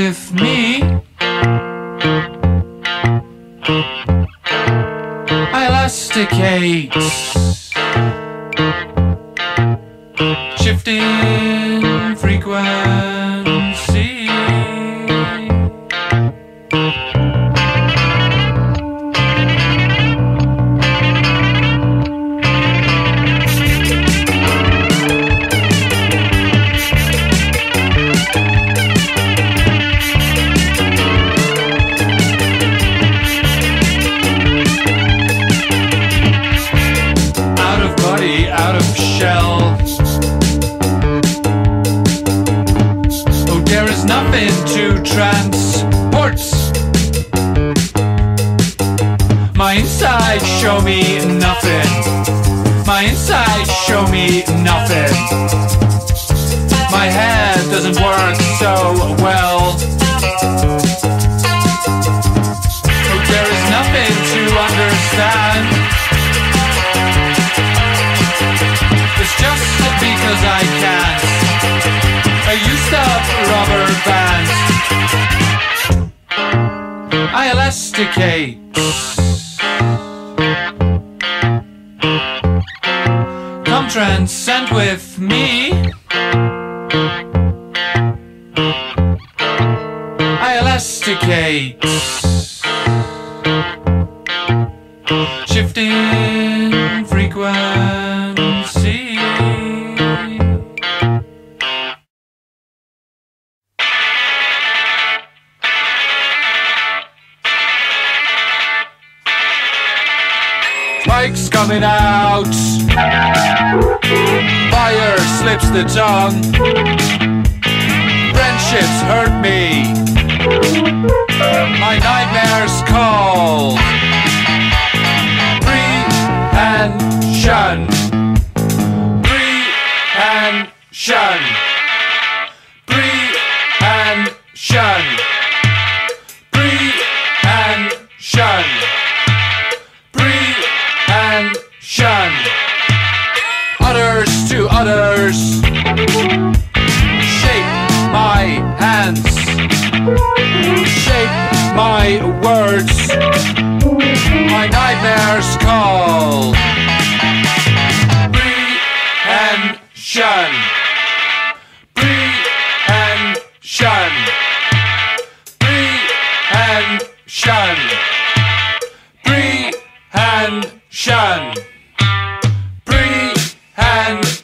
with me. I elasticate. Shifting frequency. Inside show me nothing. My inside show me nothing. My head doesn't work so well. There is nothing to understand. It's just because I can't. I used up rubber bands. I elasticate. Prehension.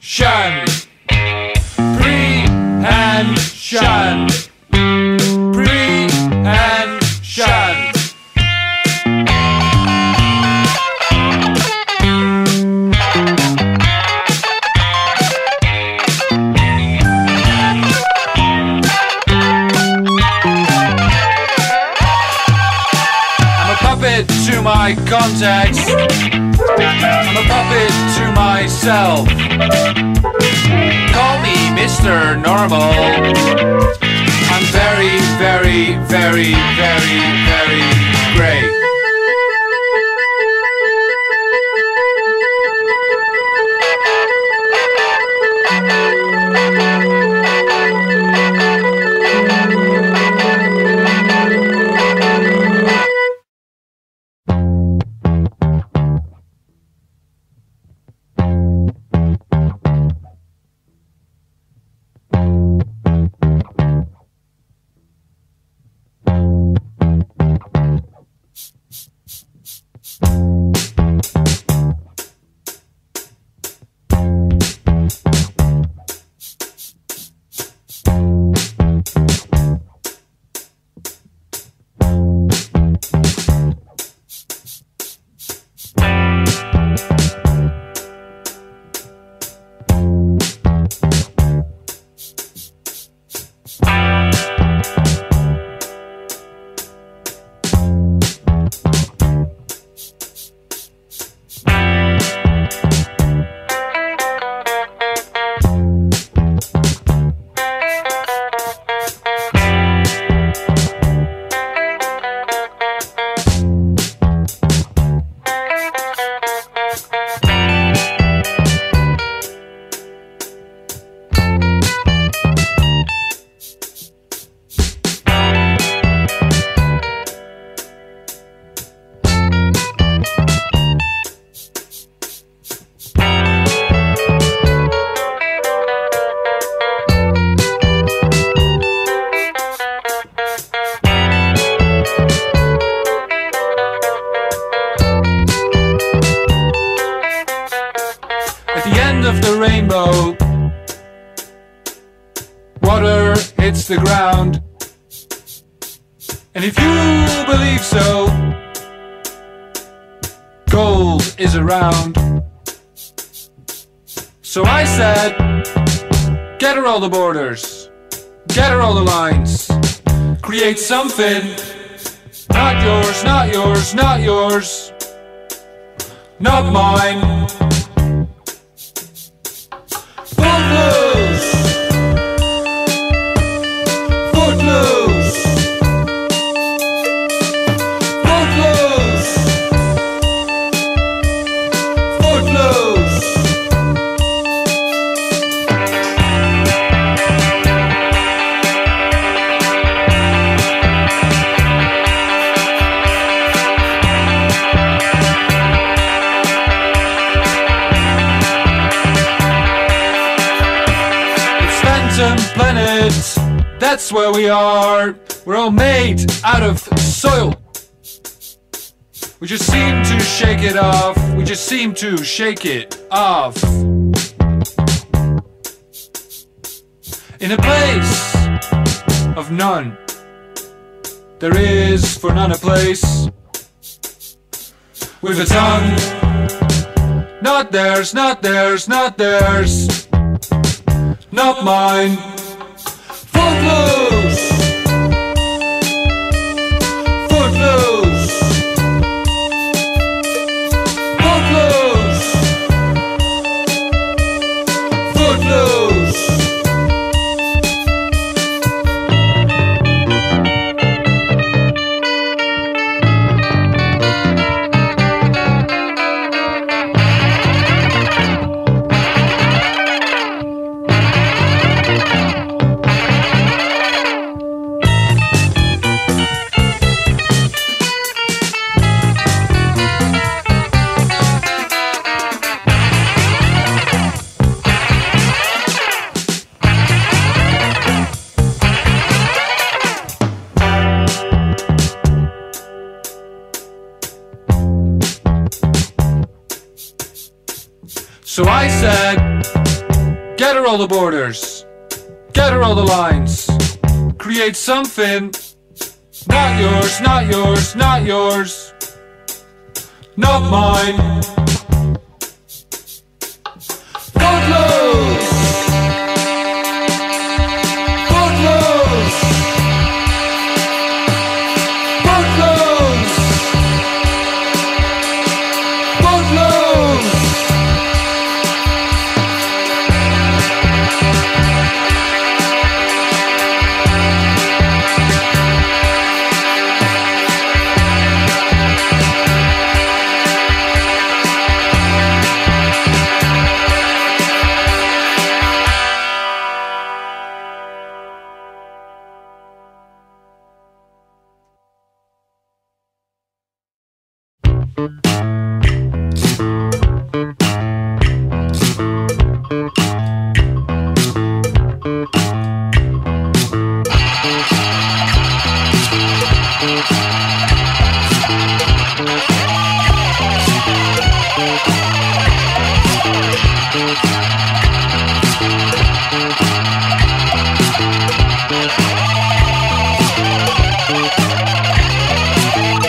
Shun, prehension. To my context. I'm a puppet to myself. Call me Mr. Normal. I'm very, very, very, very, very end of the rainbow. Water hits the ground. And if you believe so, gold is around. So I said, get her all the borders, get her all the lines, create something. Not yours, not yours, not yours, not mine. That's where we are. We're all made out of soil. We just seem to shake it off. We just seem to shake it off. In a place of none, there is for none a place with a tongue. Not theirs, not theirs, not theirs not mine. I said, get her all the borders, get her all the lines, create something. Not yours, not yours, not yours, not mine.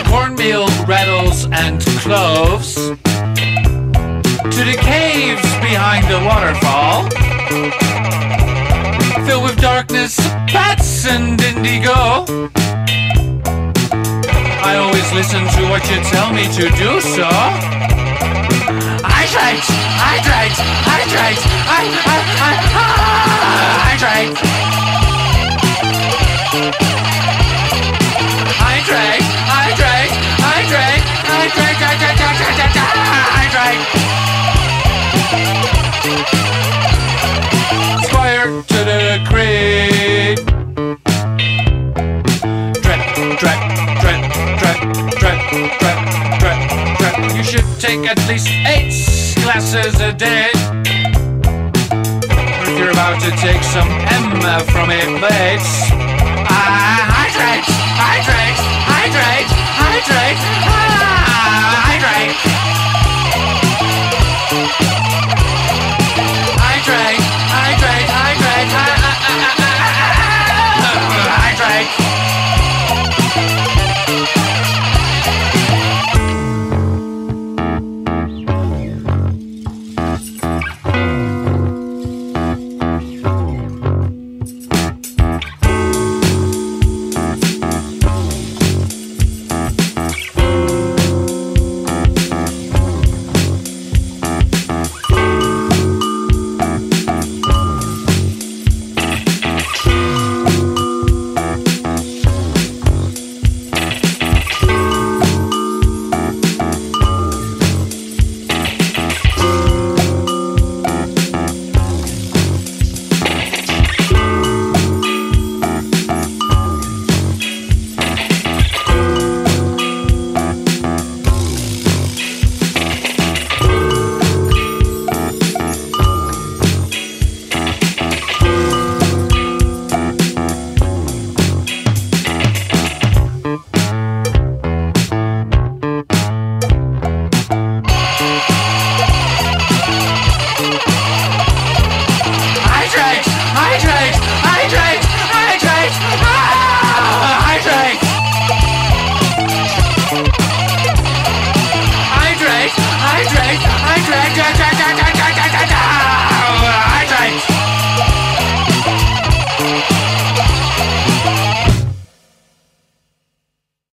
Cornmeal, rattles, and cloves to the caves behind the waterfall, filled with darkness, bats, and indigo. I always listen to what you tell me to do, so. Hydrate! Hydrate! Hydrate! I, I, I, hydrate! Hydrate! Hydrate! Hydrate! Hydrate! Hydrate! Hydrate! Hydrate! Squire to the creek. Dread, dread, dread, dread, dread, dread, dread, dread. You should take at least a day. If you're about to take some M from a plate,